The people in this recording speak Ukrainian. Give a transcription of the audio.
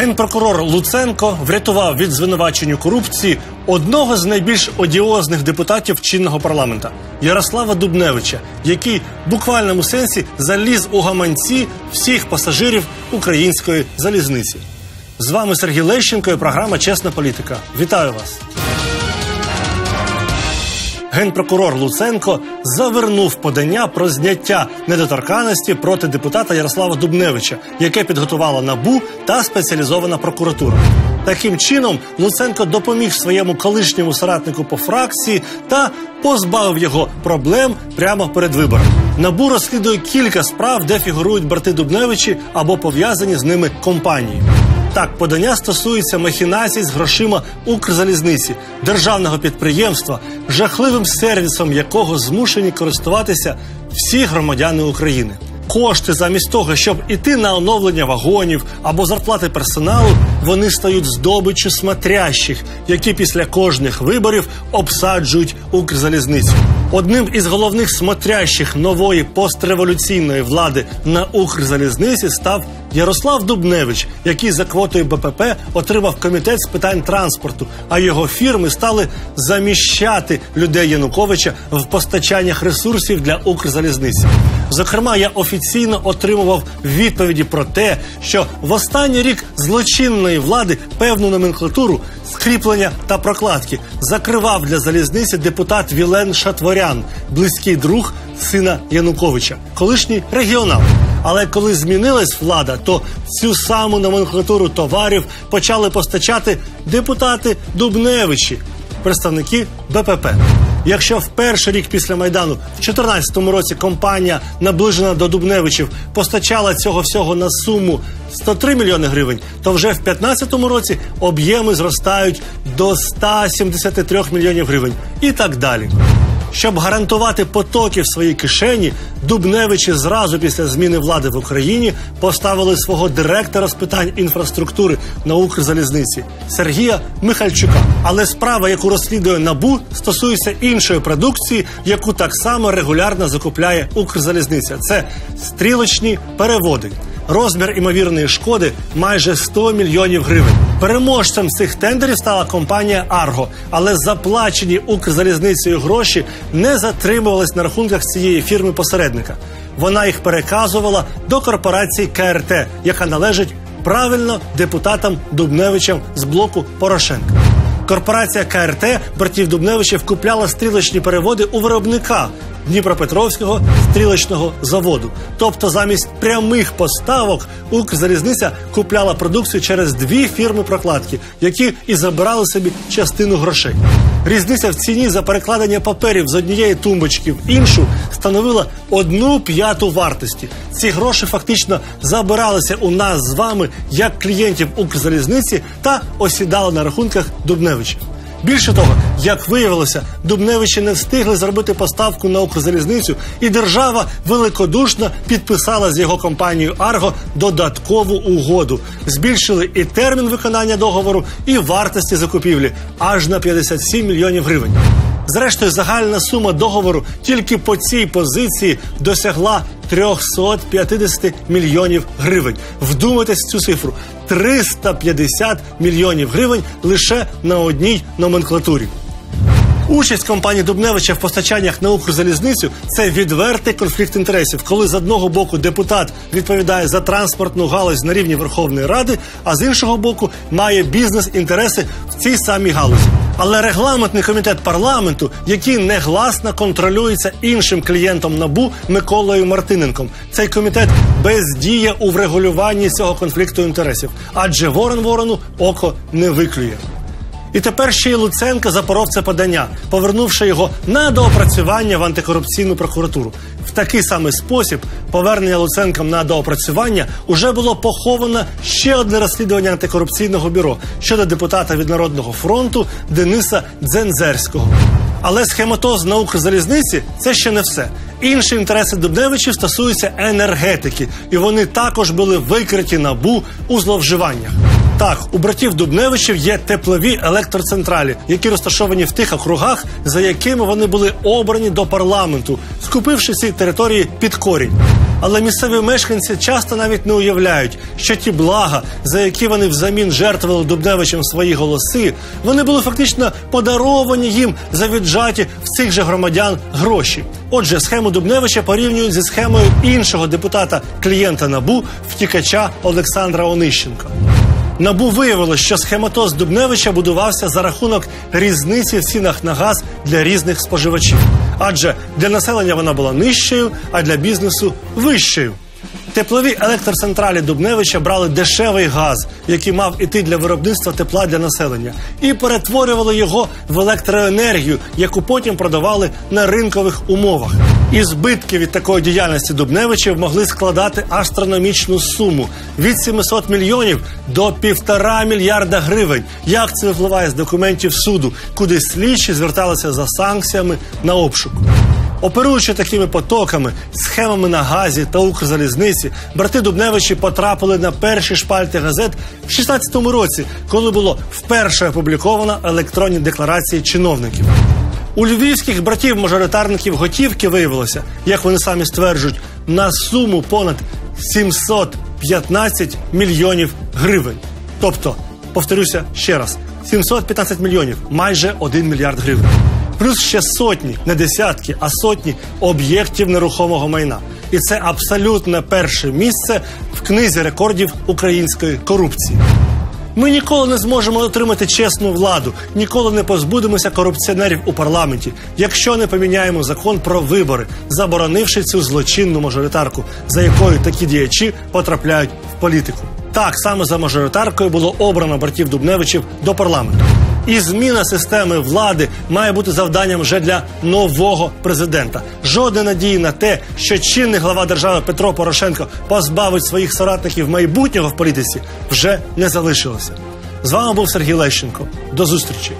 Генпрокурор Луценко врятував від звинувачень у корупції одного з найбільш одіозних депутатів чинного парламента Ярослава Дубневича, який в буквальному сенсі заліз у гаманці всіх пасажирів української залізниці. З вами Сергій Лещенко і програма Чесна політика. Вітаю вас. Генпрокурор Луценко завернув подання про зняття недоторканності проти депутата Ярослава Дубневича, яке підготувала набу та спеціалізована прокуратура. Таким чином Луценко допоміг своєму колишньому соратнику по фракції та позбавив його проблем прямо перед виборами. Набу розслідує кілька справ, де фігурують брати Дубневичі або пов'язані з ними компанії. Так, подання стосується махінацій з грошима Укрзалізниці, державного підприємства, жахливим сервісом якого змушені користуватися всі громадяни України. Кошти замість того, щоб іти на оновлення вагонів або зарплати персоналу, вони стають здобиччю смотрящих, які після кожних виборів обсаджують Укрзалізницю. Одним із головних смотрящих нової постреволюційної влади на Укрзалізниці став Ярослав Дубневич, який за квотою БПП отримав комітет з питань транспорту, а його фірми стали заміщати людей Януковича в постачаннях ресурсів для Укрзалізниці. Зокрема, я офіційно отримував відповіді про те, що в останній рік злочинної влади певну номенклатуру скріплення та прокладки закривав для залізниці депутат Вілен Шатворян, близький друг сина Януковича, колишній регіонал. Але коли змінилась влада, то цю саму номенклатуру товарів почали постачати депутати Дубневичі, представники БПП. Якщо в перший рік після майдану, в 2014 році компанія, наближена до Дубневичів, постачала цього всього на суму 103 мільйони гривень, то вже в 2015 році об'єми зростають до 173 мільйонів гривень і так далі. Щоб гарантувати потоки в своїй кишені, Дубневичі зразу після зміни влади в Україні поставили свого директора з питань інфраструктури на Укрзалізниці Сергія Михальчука. Але справа, яку розслідує набу, стосується іншої продукції, яку так само регулярно закупляє Укрзалізниця. Це стрілочні переводи. Розмір імовірної шкоди майже 100 мільйонів гривень. Переможцем цих тендерів стала компанія Арго, але заплачені Укрзалізницею гроші не затримувались на рахунках цієї фірми посередника. Вона їх переказувала до корпорації КРТ, яка належить правильно депутатам Дубневичам з блоку Порошенка. Корпорація КРТ братів Дубневичів купляла стрілочні переводи у виробника Дніпропетровського стрілочного заводу. Тобто, замість прямих поставок Укрзалізниця купляла продукцію через дві фірми прокладки, які і забирали собі частину грошей. Різниця в ціні за перекладення паперів з однієї тумбочки в іншу становила одну п'яту вартості. Ці гроші фактично забиралися у нас з вами як клієнтів Укрзалізниці та осідали на рахунках Дубневича. Більше того, як виявилося, Дубневичі не встигли зробити поставку на Укрзалізницю, і держава великодушно підписала з його компанією Арго додаткову угоду. Збільшили і термін виконання договору, і вартості закупівлі аж на 57 мільйонів гривень. Зрештою, загальна сума договору тільки по цій позиції досягла 350 мільйонів гривень. Вдумайтесь в цю цифру: 350 мільйонів гривень лише на одній номенклатурі. Участь компанії Дубневича в постачаннях на Укрзалізницю – це відвертий конфлікт інтересів, коли з одного боку депутат відповідає за транспортну галузь на рівні Верховної Ради, а з іншого боку має бізнес-інтереси в цій самій галузі. Але регламентний комітет парламенту, який негласно контролюється іншим клієнтом набу Миколою Мартиненком, цей комітет бездіє у врегулюванні цього конфлікту інтересів, адже ворон ворону око не виклює. І тепер ще й Луценко запоров це подання, повернувши його на доопрацювання в антикорупційну прокуратуру. В такий самий спосіб повернення Луценком на доопрацювання уже було поховано ще одне розслідування антикорупційного бюро щодо депутата від народного фронту Дениса Дзензерського. Але схематоз на Укрзалізниці – це ще не все. Інші інтереси Дубневичів стосуються енергетики, і вони також були викриті набу у зловживаннях. Так, у братів Дубневичів є теплові електроцентралі, які розташовані в тих округах, за якими вони були обрані до парламенту, скупивши ці території під корінь. Але місцеві мешканці часто навіть не уявляють, що ті блага, за які вони взамін жертвували Дубневичем свої голоси, вони були фактично подаровані їм за віджаті в цих же громадян гроші. Отже, схему Дубневича порівнюють зі схемою іншого депутата клієнта набу втікача Олександра Онищенка. Набу виявило, що схематоз Дубневича будувався за рахунок різниці в цінах на газ для різних споживачів. Адже для населення вона була нижчою, а для бізнесу вищою. Теплові електроцентралі Дубневича брали дешевий газ, який мав іти для виробництва тепла для населення, і перетворювали його в електроенергію, яку потім продавали на ринкових умовах. І збитки від такої діяльності Дубневичів могли складати астрономічну суму від 700 мільйонів до півтора мільярда гривень. Як це випливає з документів суду, куди слідчі зверталися за санкціями на обшук? Оперуючи такими потоками, схемами на газі та Укрзалізниці, брати Дубневичі потрапили на перші шпальти газет в 16-му році, коли було вперше опубліковано електронні декларації чиновників. У львівських братів-мажоритарників готівки виявилося, як вони самі стверджують, на суму понад 715 мільйонів гривень. Тобто, повторюся ще раз: 715 мільйонів, майже 1 мільярд гривень. Плюс ще сотні, не десятки, а сотні об'єктів нерухомого майна. І це абсолютно перше місце в книзі рекордів української корупції. Ми ніколи не зможемо отримати чесну владу, ніколи не позбудемося корупціонерів у парламенті, якщо не поміняємо закон про вибори, заборонивши цю злочинну мажоритарку, за якою такі діячі потрапляють в політику. Так саме за мажоритаркою було обрано братів Дубневичів до парламенту. І зміна системи влади має бути завданням вже для нового президента. Жодної надії на те, що чинний глава держави Петро Порошенко позбавить своїх соратників майбутнього в політиці, вже не залишилося. З вами був Сергій Лещенко. До зустрічі.